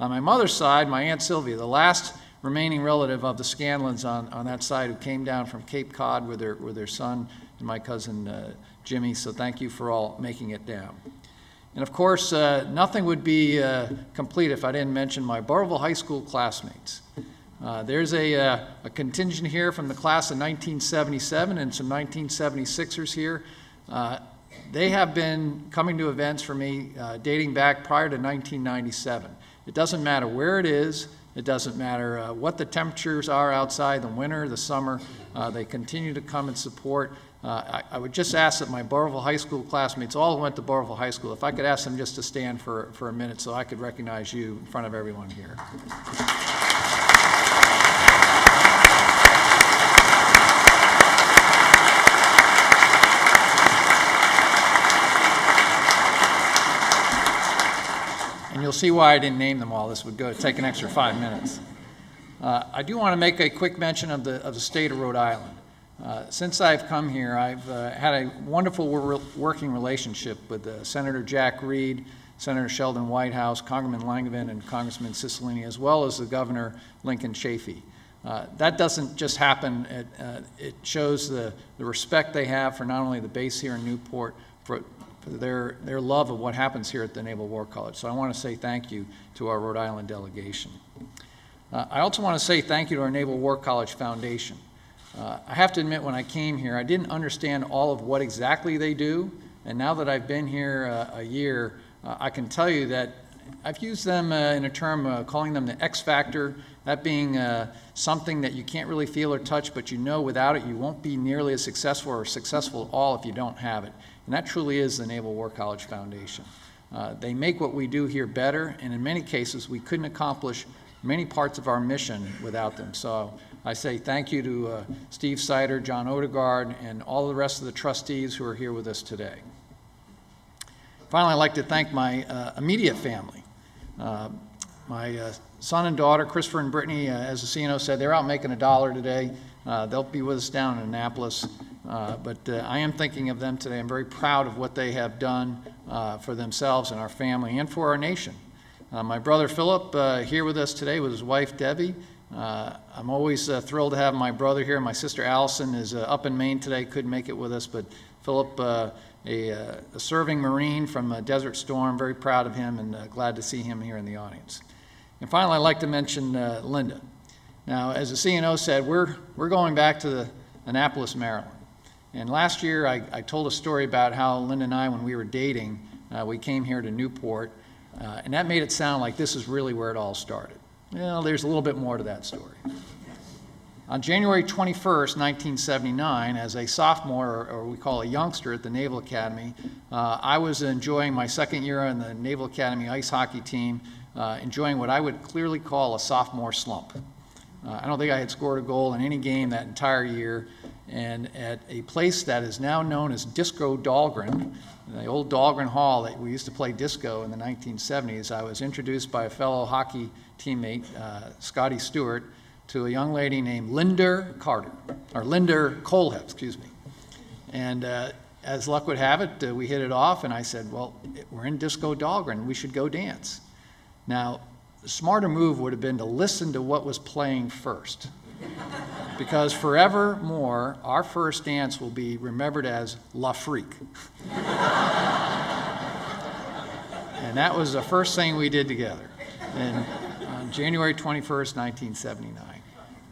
On my mother's side, my aunt Sylvia, the last remaining relative of the Scanlons on, on that side, who came down from Cape Cod with their with their son and my cousin uh, Jimmy. So thank you for all making it down. And of course, nothing would be complete if I didn't mention my Burrillville High School classmates. Uh, there's a, uh, a, contingent here from the class of 1977 and some 1976ers here. Uh, they have been coming to events for me uh, dating back prior to 1997. It doesn't matter where it is, it doesn't matter uh, what the temperatures are outside, the winter, the summer, they continue to come and support. I, I, would just ask that my Burrillville High School classmates, all went to Burrillville High School, if I could ask them just to stand for, for a minute so I could recognize you in front of everyone here. And you'll see why I didn't name them all. This would go take an extra five minutes. Uh, I do want to make a quick mention of the, of the state of Rhode Island. Uh, since I've come here, I've uh, had a wonderful working relationship with uh, Senator Jack Reed, Senator Sheldon Whitehouse, Congressman Langevin, and Congressman Cicilline, as well as the Governor Lincoln Chafee. Uh, that doesn't just happen. It, uh, it shows the, the respect they have for not only the base here in Newport, for, their, their love of what happens here at the Naval War College. So I want to say thank you to our Rhode Island delegation. Uh, I also want to say thank you to our Naval War College Foundation. Uh, I have to admit, when I came here, I didn't understand all of what exactly they do, and now that I've been here uh, a year, uh, I can tell you that I've used them uh, in a term uh, calling them the X factor, that being uh, something that you can't really feel or touch, but you know without it you won't be nearly as successful or successful at all if you don't have it. And that truly is the Naval War College Foundation. Uh, they make what we do here better, and in many cases, we couldn't accomplish many parts of our mission without them. So I say thank you to uh, Steve Sider, John Odegaard, and all the rest of the trustees who are here with us today. Finally, I'd like to thank my uh, immediate family. Uh, my uh, son and daughter, Christopher and Brittany, uh, as the CNO said, they're out making a dollar today. Uh, they'll be with us down in Annapolis. But I am thinking of them today. I'm very proud of what they have done for themselves and our family and for our nation. My brother Philip here with us today with his wife Debbie. Uh, I'm always uh, thrilled to have my brother here. My sister Allison is uh, up in Maine today, couldn't make it with us, but Philip, a, uh, a serving Marine from Desert Storm, very proud of him and uh, glad to see him here in the audience. And finally, I'd like to mention uh, Linda. Now, as the CNO said, we're, we're going back to the Annapolis, Maryland. And last year, I, I told a story about how Linda and I, when we were dating, uh, we came here to Newport, uh, and that made it sound like this is really where it all started. Well, there's a little bit more to that story. On January 21st, 1979, as a sophomore, or, or we call a youngster at the Naval Academy, uh, I was enjoying my second year on the Naval Academy ice hockey team, uh, enjoying what I would clearly call a sophomore slump. Uh, I don't think I had scored a goal in any game that entire year, and at a place that is now known as Disco Dahlgren, the old Dahlgren Hall that we used to play disco in the 1970s, I was introduced by a fellow hockey teammate, uh, Scotty Stewart, to a young lady named Linda Carter, or Linda Colehep, excuse me. And uh, as luck would have it, uh, we hit it off, and I said, Well, we're in Disco Dahlgren, we should go dance. Now, the smarter move would have been to listen to what was playing first. because forevermore, our first dance will be remembered as Le Freak. and that was the first thing we did together and on January 21st, 1979.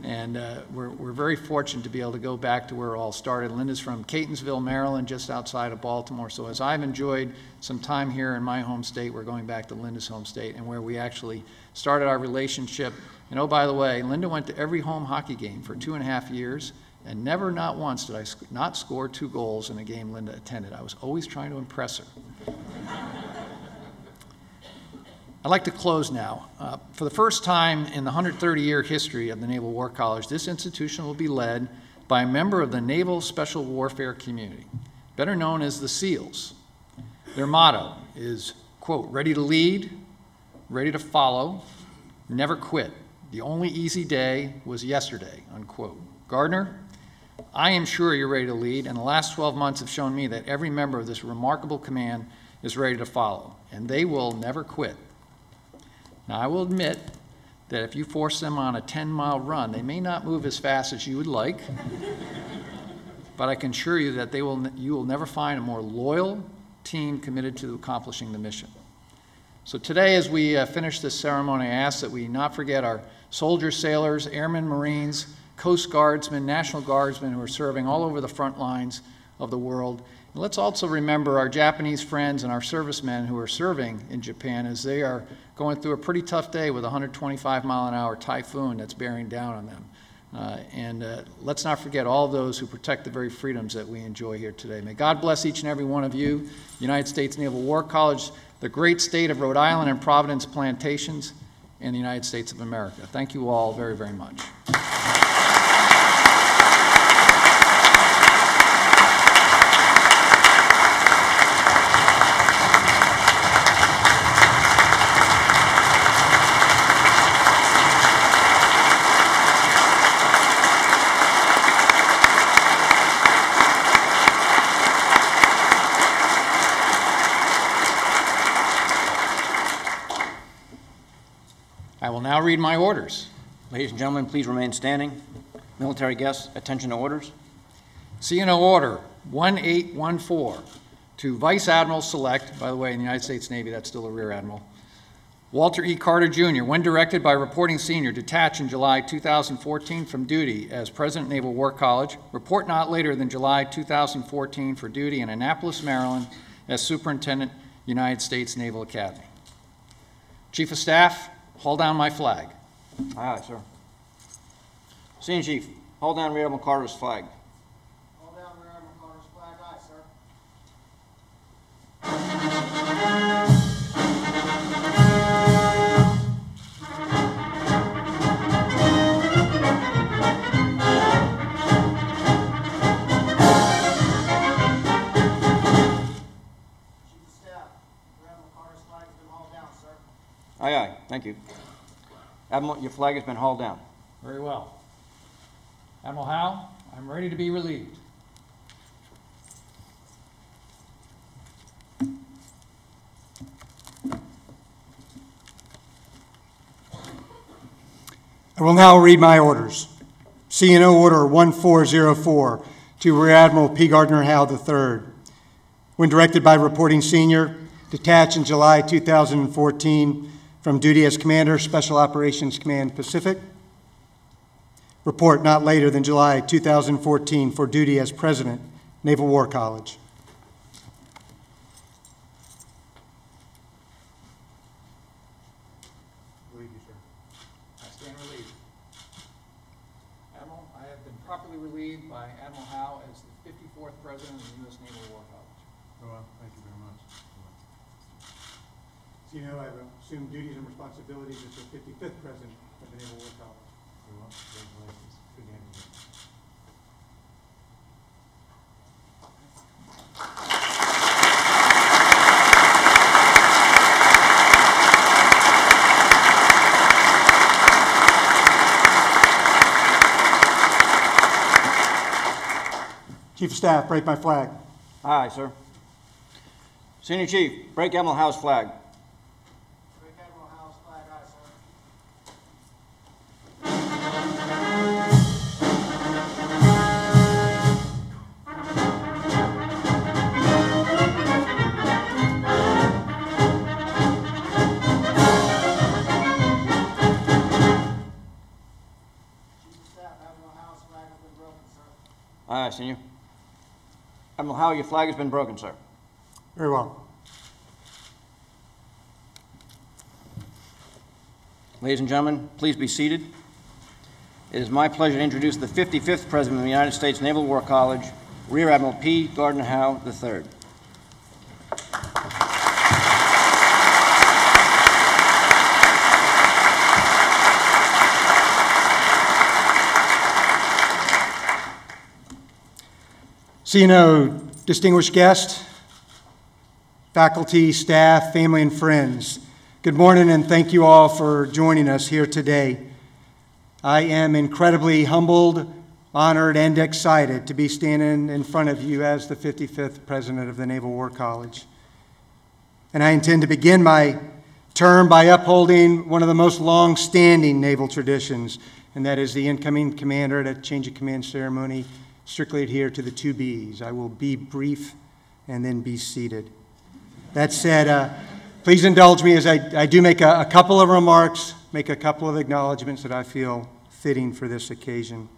And uh, we're, we're very fortunate to be able to go back to where it all started. Linda's from Catonsville, Maryland, just outside of Baltimore. So as I've enjoyed some time here in my home state, we're going back to Linda's home state and where we actually started our relationship. And oh, by the way, Linda went to every home hockey game for two and a half years, and never, not once, did I not score two goals in a game Linda attended. I was always trying to impress her. I'd like to close now. Uh, for the first time in the 130 year history of the Naval War College, this institution will be led by a member of the Naval Special Warfare community, better known as the SEALs. Their motto is, quote, ready to lead, ready to follow, never quit. The only easy day was yesterday, unquote. Gardner, I am sure you're ready to lead, and the last 12 months have shown me that every member of this remarkable command is ready to follow, and they will never quit. Now, I will admit that if you force them on a 10 mile run, they may not move as fast as you would like, but I can assure you that they will, you will never find a more loyal team committed to accomplishing the mission. So today, as we uh, finish this ceremony, I ask that we not forget our soldiers, sailors, airmen, Marines, Coast Guardsmen, National Guardsmen who are serving all over the front lines of the world. Let's also remember our Japanese friends and our servicemen who are serving in Japan as they are going through a pretty tough day with a 125 mile an hour typhoon that's bearing down on them. Uh, and uh, let's not forget all those who protect the very freedoms that we enjoy here today. May God bless each and every one of you, United States Naval War College, the great state of Rhode Island and Providence Plantations, and the United States of America. Thank you all very, very much. Read my orders. Ladies and gentlemen, please remain standing. Military guests, attention to orders. CNO Order 1814 to Vice Admiral Select, by the way, in the United States Navy, that's still a Rear Admiral, Walter E. Carter Jr., when directed by reporting senior, detach in July 2014 from duty as President Naval War College, report not later than July 2014 for duty in Annapolis, Maryland as Superintendent, United States Naval Academy. Chief of Staff, haul down my flag. Aye, aye, sir. Senior Chief, hold down Rear Admiral Carter's flag. Hold down Rear Admiral Carter's flag, aye, sir. Chief of Staff, Rear Admiral Carter's flag has been hauled down, sir. Aye, aye, thank you. Admiral, your flag has been hauled down. Very well. Admiral Howe, I'm ready to be relieved. I will now read my orders. CNO Order 1404 to Rear Admiral P. Gardner Howe III. When directed by Reporting Senior, detached in July 2014 from duty as Commander, Special Operations Command Pacific. Report not later than July 2014 for duty as President, Naval War College. I believe you, sir. I stand relieved. Admiral, I have been properly relieved by Admiral Howe as the 54th President of the U.S. Naval War College. Well, thank you very much. So you know, I've assumed duties and responsibilities as the 55th President of the Naval War College. Very well, congratulations. Good to have you here. Chief of Staff, break my flag. Aye, sir. Senior Chief, break Admiral Howe's flag. Break Admiral Howe's flag, aye, sir. Chief of Staff, Admiral Howe's flag has been broken, sir. Aye, aye, Senior. Admiral Howe, your flag has been broken, sir. Very well. Ladies and gentlemen, please be seated. It is my pleasure to introduce the 55th President of the United States Naval War College, Rear Admiral P. Gardner Howe III. So you know, distinguished guests, faculty, staff, family, and friends, good morning and thank you all for joining us here today. I am incredibly humbled, honored, and excited to be standing in front of you as the 55th President of the Naval War College. And I intend to begin my term by upholding one of the most long standing naval traditions, and that is the incoming commander at a change of command ceremony strictly adhere to the two B's. I will be brief and then be seated. That said, uh, please indulge me as I, I do make a, a couple of remarks, make a couple of acknowledgments that I feel fitting for this occasion.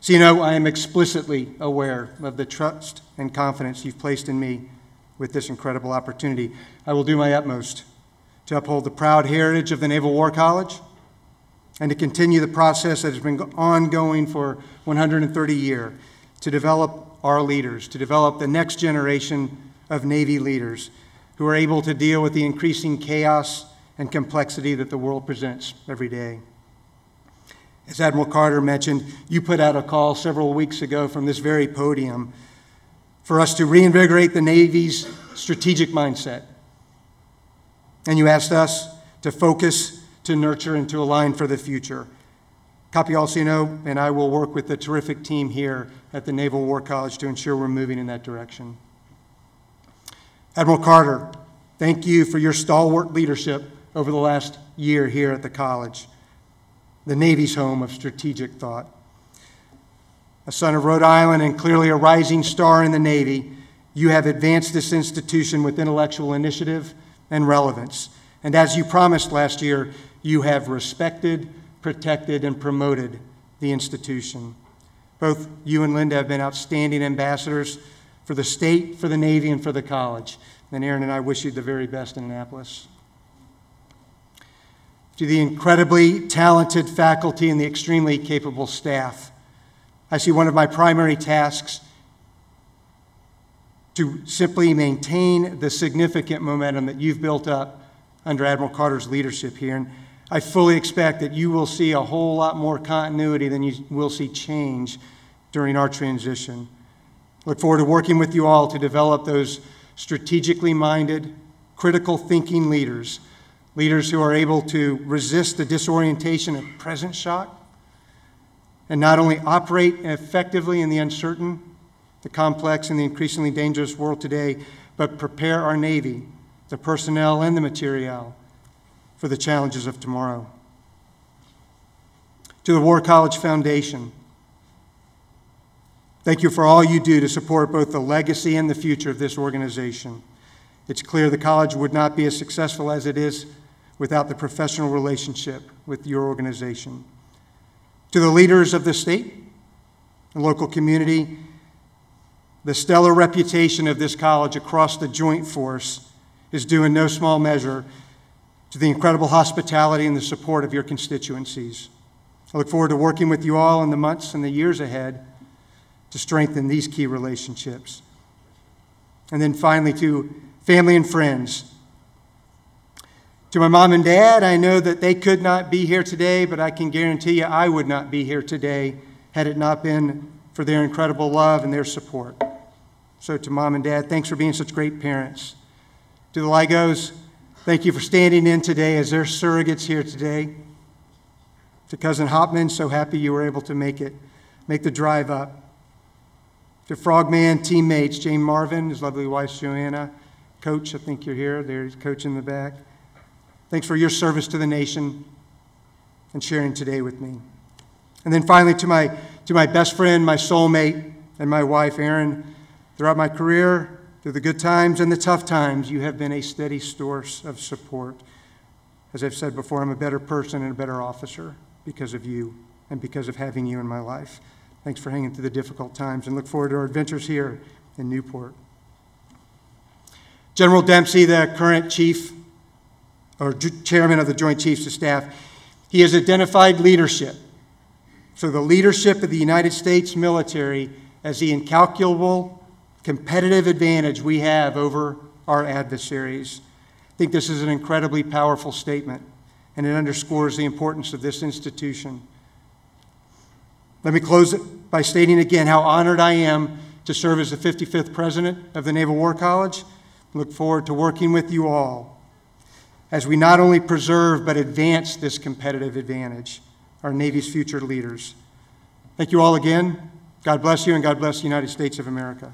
So, you know, I am explicitly aware of the trust and confidence you've placed in me with this incredible opportunity. I will do my utmost to uphold the proud heritage of the Naval War College and to continue the process that has been ongoing for 130 years to develop our leaders, to develop the next generation of Navy leaders who are able to deal with the increasing chaos and complexity that the world presents every day. As Admiral Carter mentioned, you put out a call several weeks ago from this very podium for us to reinvigorate the Navy's strategic mindset. And you asked us to focus, to nurture, and to align for the future. Capialcino and I will work with the terrific team here at the Naval War College to ensure we're moving in that direction. Admiral Carter, thank you for your stalwart leadership over the last year here at the college, the Navy's home of strategic thought. A son of Rhode Island and clearly a rising star in the Navy, you have advanced this institution with intellectual initiative and relevance. And as you promised last year, you have respected, protected, and promoted the institution. Both you and Linda have been outstanding ambassadors for the state, for the Navy, and for the college. And Aaron and I wish you the very best in Annapolis. to the incredibly talented faculty and the extremely capable staff. I see one of my primary tasks to simply maintain the significant momentum that you've built up under Admiral Carter's leadership here. And I fully expect that you will see a whole lot more continuity than you will see change during our transition. Look forward to working with you all to develop those strategically minded, critical thinking leaders, leaders who are able to resist the disorientation of present shock and not only operate effectively in the uncertain, the complex, and the increasingly dangerous world today, but prepare our Navy, the personnel and the materiel, for the challenges of tomorrow. To the War College Foundation, thank you for all you do to support both the legacy and the future of this organization. It's clear the college would not be as successful as it is without the professional relationship with your organization. To the leaders of the state and local community, the stellar reputation of this college across the Joint Force is due in no small measure to the incredible hospitality and the support of your constituencies. I look forward to working with you all in the months and the years ahead to strengthen these key relationships. And then finally, to family and friends. To my mom and dad, I know that they could not be here today, but I can guarantee you I would not be here today had it not been for their incredible love and their support. So, to mom and dad, thanks for being such great parents. To the Ligos, thank you for standing in today as their surrogates here today. To cousin Hopman, so happy you were able to make it, make the drive up. To Frogman teammates, Jane Marvin, his lovely wife Joanna, Coach, I think you're here. There's Coach in the back. Thanks for your service to the nation and sharing today with me. And then finally, to my, to my best friend, my soulmate, and my wife, Erin, throughout my career, through the good times and the tough times, you have been a steady source of support. As I've said before, I'm a better person and a better officer because of you and because of having you in my life. Thanks for hanging through the difficult times and look forward to our adventures here in Newport. General Dempsey, the current chief or chairman of the Joint Chiefs of Staff, he has identified leadership. So, the leadership of the United States military as the incalculable competitive advantage we have over our adversaries. I think this is an incredibly powerful statement, and it underscores the importance of this institution. Let me close it by stating again how honored I am to serve as the 55th president of the Naval War College. Look forward to working with you all as we not only preserve but advance this competitive advantage, our Navy's future leaders. Thank you all again. God bless you, and God bless the United States of America.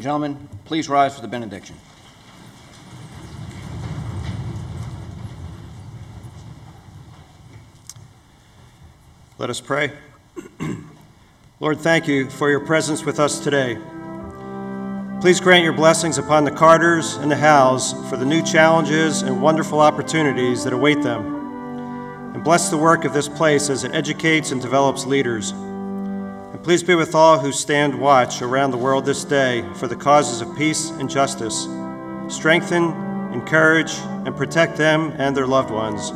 And gentlemen, please rise for the benediction. Let us pray. Lord, thank you for your presence with us today. Please grant your blessings upon the Carters and the Howes for the new challenges and wonderful opportunities that await them. And bless the work of this place as it educates and develops leaders. And please be with all who stand watch around the world this day for the causes of peace and justice. Strengthen, encourage, and protect them and their loved ones.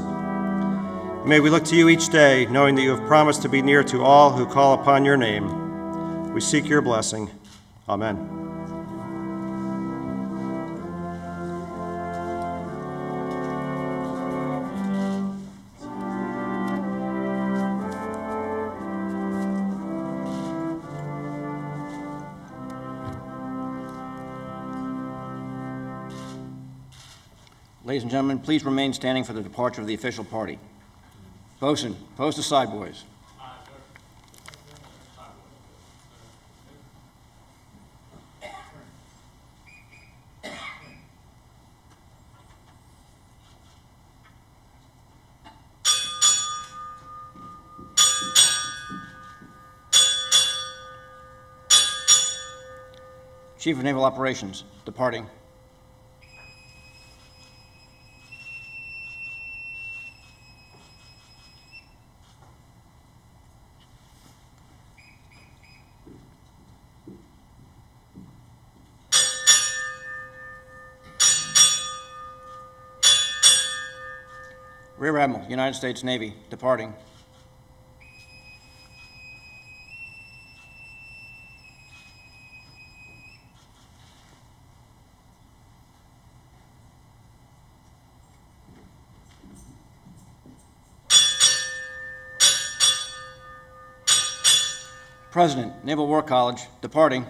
May we look to you each day, knowing that you have promised to be near to all who call upon your name. We seek your blessing. Amen. Ladies and gentlemen, please remain standing for the departure of the official party. Bosun, post aside, boys. Chief of Naval Operations, departing. United States Navy, departing. President, Naval War College, departing.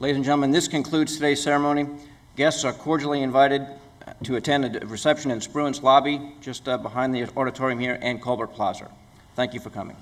Ladies and gentlemen, this concludes today's ceremony. Guests are cordially invited to attend a reception in Spruance Lobby, just uh, behind the auditorium here, and Colbert Plaza. Thank you for coming.